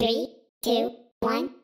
Three, two, one,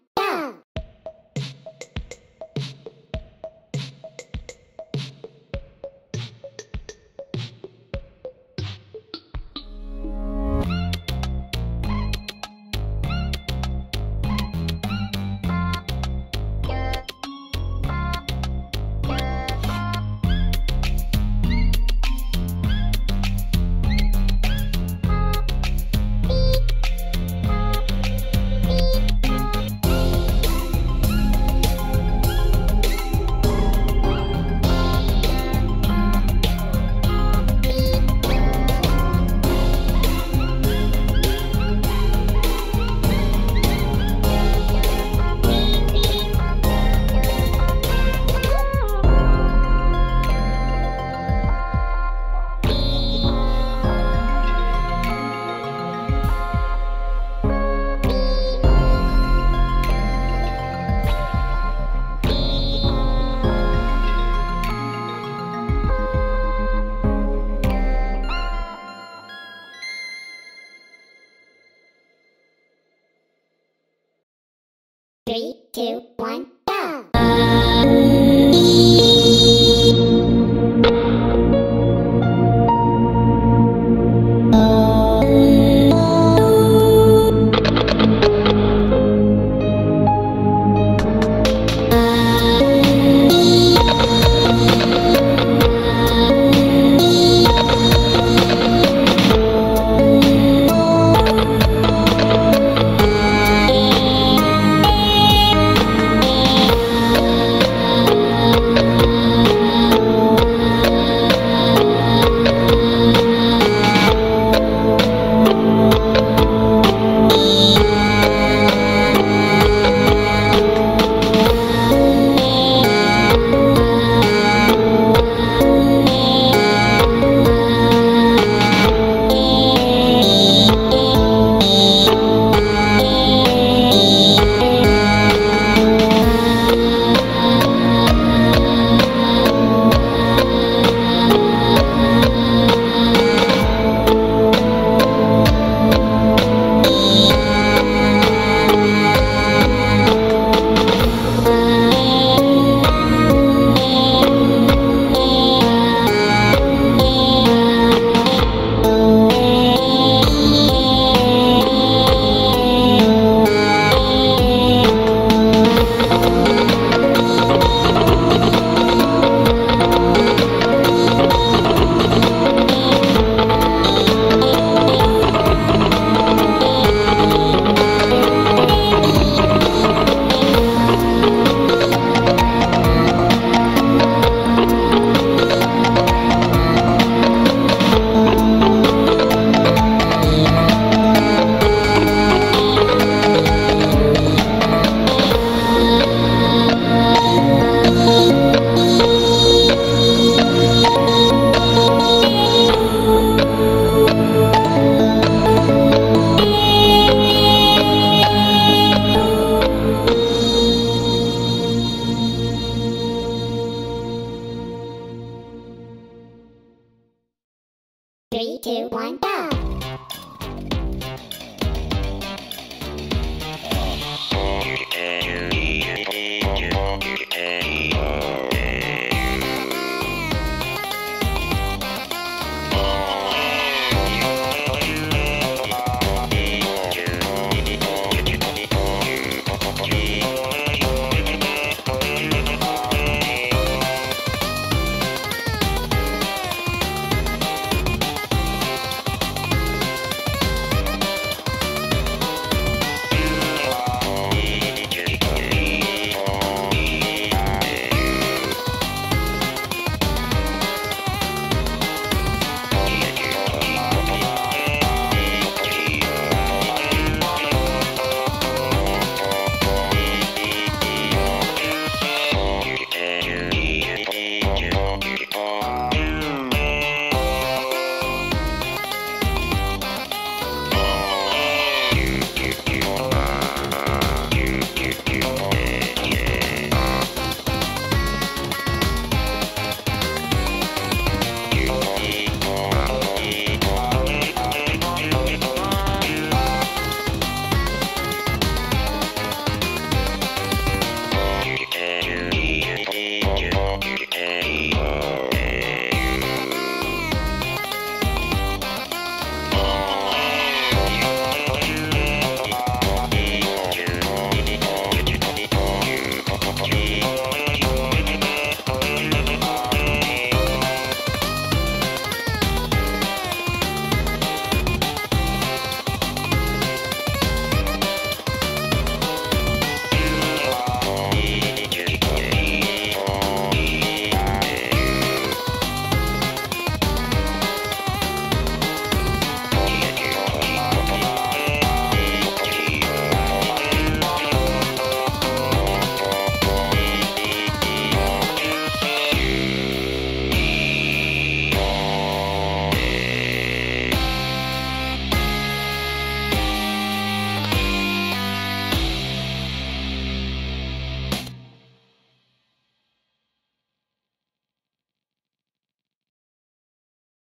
two, one, go!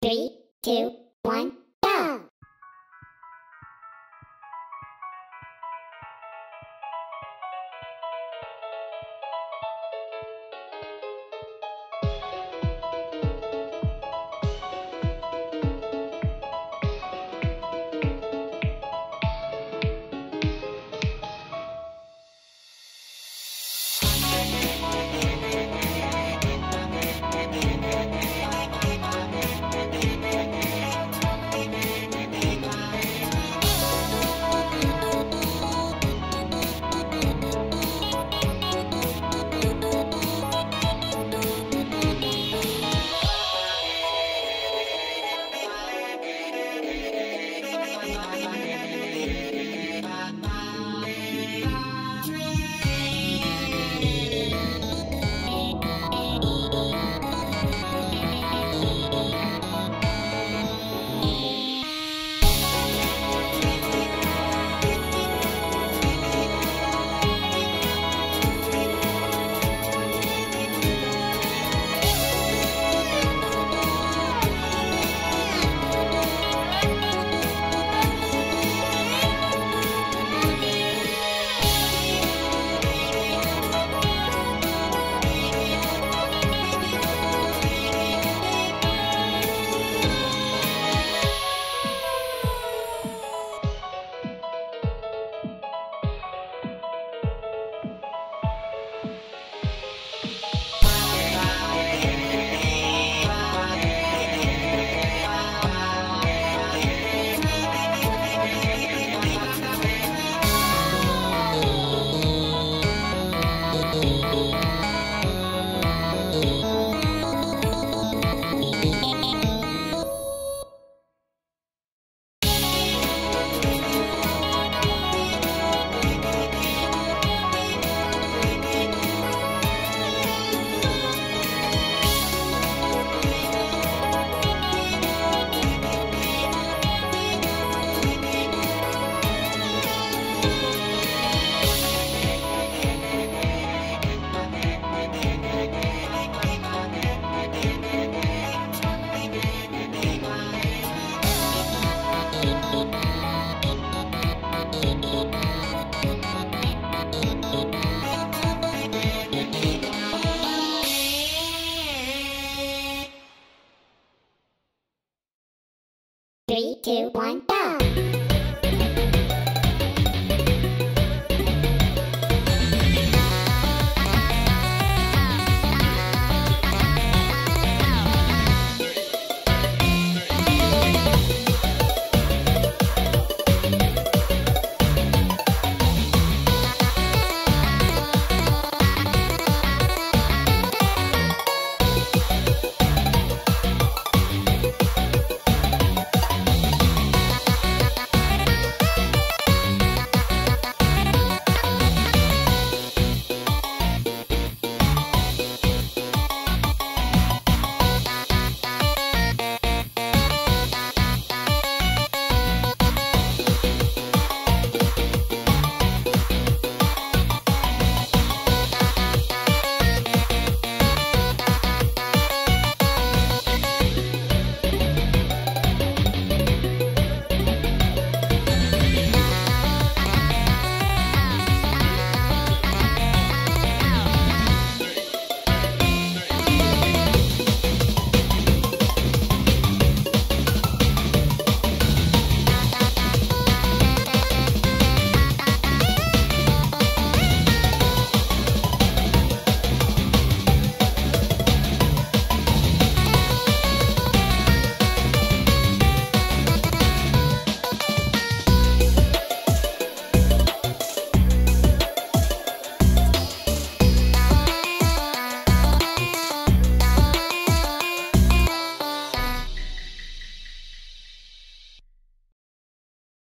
Three, two, one,